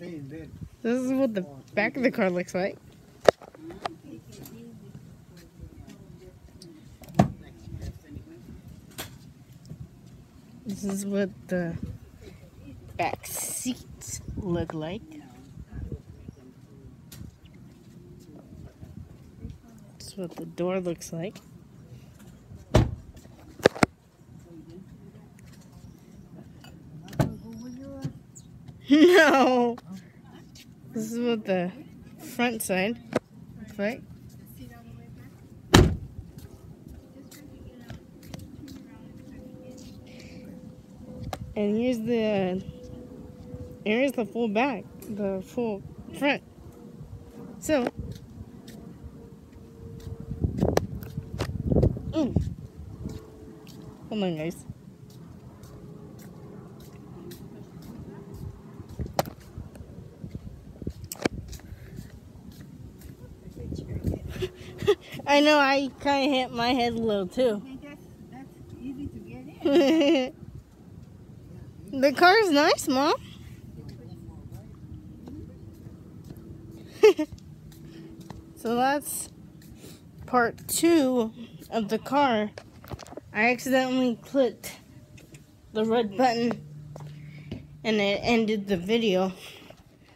This is what the back of the car looks like. This is what the back seats look like. This is what the door looks like. No. This is what the front side looks like. And here's the here's the full back, the full front. So Ooh. Hold on guys. I know I kind of hit my head a little too. the car is nice, Mom. so that's part two of the car. I accidentally clicked the red button and it ended the video.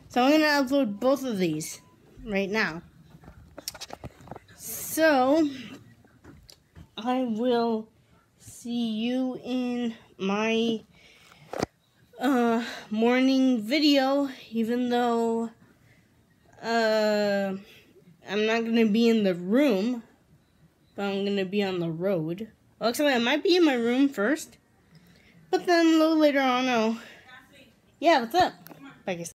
So I'm going to upload both of these right now. So, I will see you in my uh, morning video, even though uh, I'm not going to be in the room, but I'm going to be on the road. Well, actually, I might be in my room first, but then a little later on, I'll... Yeah, what's up? Bye, guys.